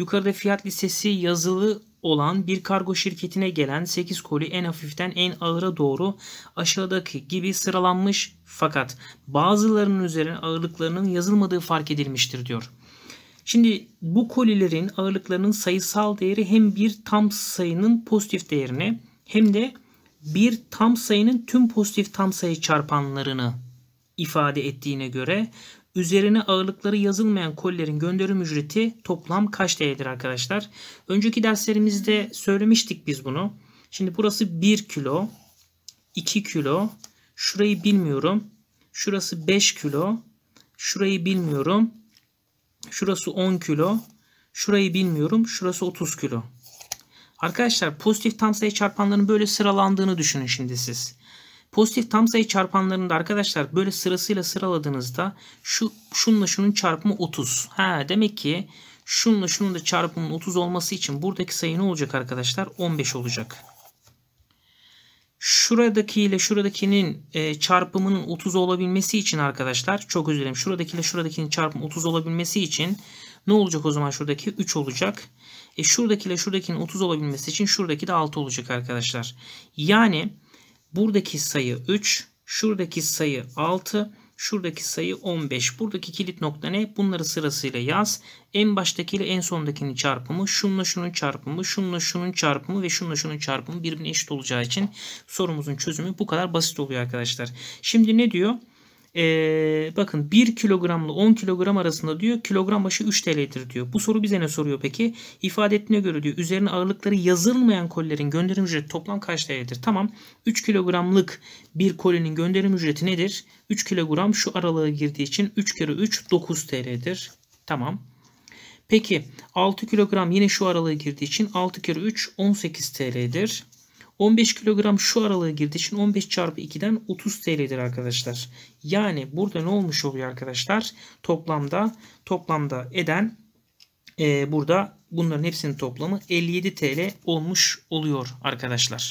Yukarıda fiyat listesi yazılı olan bir kargo şirketine gelen 8 koli en hafiften en ağıra doğru aşağıdaki gibi sıralanmış fakat bazılarının üzerine ağırlıklarının yazılmadığı fark edilmiştir diyor. Şimdi bu kolilerin ağırlıklarının sayısal değeri hem bir tam sayının pozitif değerine hem de bir tam sayının tüm pozitif tam sayı çarpanlarını ifade ettiğine göre üzerine ağırlıkları yazılmayan kolilerin gönderim ücreti toplam kaç TL'dir arkadaşlar? Önceki derslerimizde söylemiştik biz bunu. Şimdi burası 1 kilo, 2 kilo, şurayı bilmiyorum. Şurası 5 kilo, şurayı bilmiyorum. Şurası 10 kilo, şurayı bilmiyorum. Şurası 30 kilo. Arkadaşlar pozitif tam sayı çarpanlarının böyle sıralandığını düşünün şimdi siz. Pozitif tam sayı çarpanlarında arkadaşlar böyle sırasıyla sıraladığınızda şu şunla şunun çarpımı 30. Ha demek ki şunla şunun da çarpımının 30 olması için buradaki sayı ne olacak arkadaşlar? 15 olacak. Şuradaki ile şuradakinin e, çarpımının 30 olabilmesi için arkadaşlar çok özür dilerim. Şuradaki ile şuradakinin çarpımı 30 olabilmesi için ne olacak o zaman şuradaki? 3 olacak. E şuradaki ile şuradakinin 30 olabilmesi için şuradaki de 6 olacak arkadaşlar. Yani buradaki sayı 3, şuradaki sayı 6, şuradaki sayı 15. Buradaki kilit nokta ne? Bunları sırasıyla yaz. En baştaki ile en sondakinin çarpımı, şunla şunun çarpımı, şunla şunun çarpımı ve şunla şunun çarpımı birbirine eşit olacağı için sorumuzun çözümü bu kadar basit oluyor arkadaşlar. Şimdi ne diyor? Ee, bakın 1 kilogramla 10 kilogram arasında diyor kilogram başı 3 TL'dir diyor. Bu soru bize ne soruyor peki? İfade ettiğine göre diyor üzerine ağırlıkları yazılmayan kolilerin gönderim ücreti toplam kaç TL'dir? Tamam 3 kilogramlık bir kolinin gönderim ücreti nedir? 3 kilogram şu aralığa girdiği için 3 kere 3 9 TL'dir. Tamam. Peki 6 kilogram yine şu aralığa girdiği için 6 kere 3 18 TL'dir. 15 kilogram şu aralığa girdiği için 15 çarpı 2'den 30 TL'dir arkadaşlar. Yani burada ne olmuş oluyor arkadaşlar? Toplamda toplamda eden e, burada bunların hepsinin toplamı 57 TL olmuş oluyor arkadaşlar.